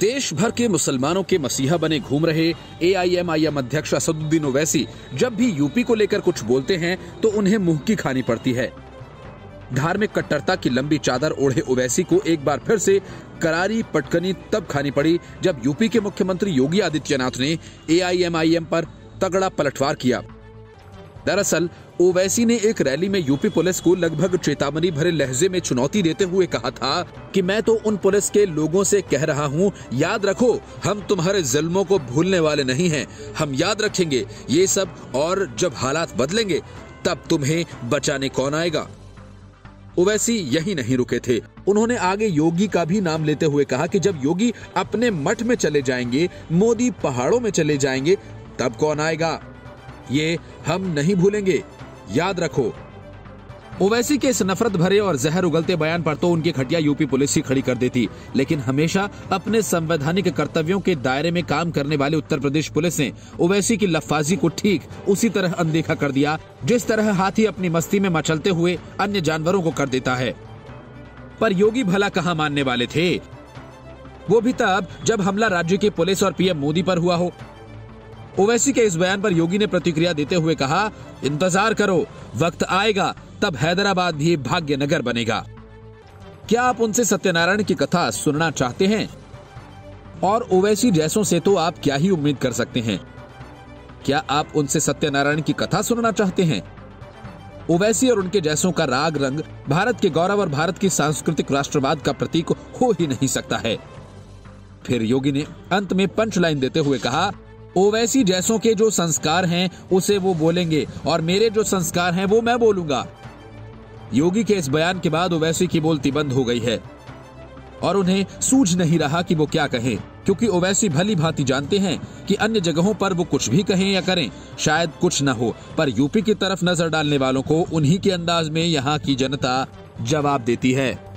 देश भर के मुसलमानों के मसीहा बने घूम रहे ए एआईएमआईएम अध्यक्ष असदुद्दीन ओवैसी जब भी यूपी को लेकर कुछ बोलते हैं तो उन्हें मुँह की खानी पड़ती है। धार्मिक कट्टरता की लंबी चादर ओढ़े ओवैसी को एक बार फिर से करारी पटकनी तब खानी पड़ी जब यूपी के मुख्यमंत्री योगी आदित्यनाथ ने ए एआईएमआईएम पर तगड़ा पलटवार किया। दरअसल, ओवैसी ने एक रैली में यूपी पुलिस को लगभग चेतावनी भरे लहजे में चुनौती देते हुए कहा था कि मैं तो उन पुलिस के लोगों से कह रहा हूँ, याद रखो, हम तुम्हारे जुल्मों को भूलने वाले नहीं हैं। हम याद रखेंगे, ये सब और जब हालात बदलेंगे, तब तुम्हें बचाने कौन आएगा? ओवैसी यही नहीं रुके थे। उन्होंने आगे योगी का भी नाम लेते हुए कहा कि जब योगी अपने मठ में चले जाएँगे, मोदी पहाड़ों में चले जाएँगे, तब कौन आएगा? ये हम नहीं भूलेंगे। याद रखो। ओवैसी के इस नफरत भरे और जहर उगलते बयान पर तो उनकी खटिया यूपी पुलिस ही खड़ी कर देती। लेकिन हमेशा अपने संवैधानिक कर्तव्यों के दायरे में काम करने वाले उत्तर प्रदेश पुलिस ने ओवैसी की लफाजी को ठीक उसी तरह अनदेखा कर दिया, जिस तरह हाथी अपनी मस्ती में मचलते हुए अन्य जानवरों को कर देता है। पर योगी भला कहा मानने वाले थे? वो भी तब जब हमला राज्य की पुलिस और पीएम मोदी पर हुआ हो। ओवैसी के इस बयान पर योगी ने प्रतिक्रिया देते हुए कहा, इंतज़ार करो, वक्त आएगा, तब हैदराबाद भी भाग्य नगर बनेगा। क्या आप उनसे सत्यनारायण की कथा सुनना चाहते हैं? और ओवैसी जैसों से तो आप क्या ही उम्मीद कर सकते हैं? क्या आप उनसे सत्यनारायण की कथा सुनना चाहते हैं? ओवैसी और उनके जैसों का राग रंग भारत के गौरव और भारत की सांस्कृतिक राष्ट्रवाद का प्रतीक हो ही नहीं सकता है। फिर योगी ने अंत में पंच लाइन देते हुए कहा ओवैसी जैसों के जो संस्कार हैं, उसे वो बोलेंगे, और मेरे जो संस्कार हैं, वो मैं बोलूँगा। योगी के इस बयान के बाद ओवैसी की बोलती बंद हो गई है। और उन्हें सूझ नहीं रहा कि वो क्या कहें, क्योंकि ओवैसी भली भांति जानते हैं कि अन्य जगहों पर वो कुछ भी कहें या करें, शायद कुछ न हो, पर यूपी की तरफ़ नज़र डालने वालों को उन्हीं के अंदाज में यहाँ की जनता जवाब देती है।